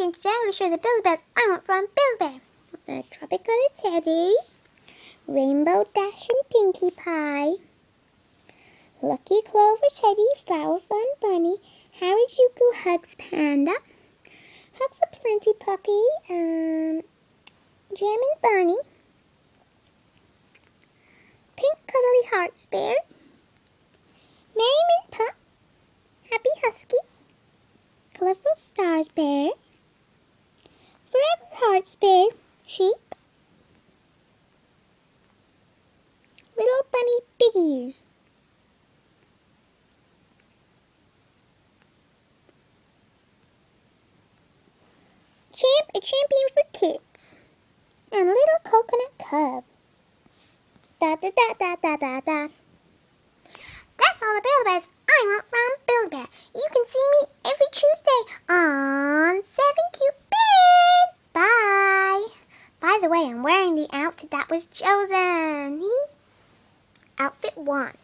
And I'm going to show the Build A Bears I want from Build A Bear. The Tropical Teddy, Rainbow Dash and Pinkie Pie, Lucky Clover Teddy, Flower Fun Bunny, Harajuku Hugs Panda, Hugs a Plenty Puppy, um, Jammin' Bunny, Pink Cuddly Hearts Bear, Merriment Pup, Happy Husky, Colorful Stars Bear, Forever Hearts Sheep, Little Bunny Ears. Champ, a champion for kids. And Little Coconut Cub. Da da da da da da da. That's all the Build A Bears I want from Build A Bear. You can see me the way, I'm wearing the outfit that was chosen. Outfit 1.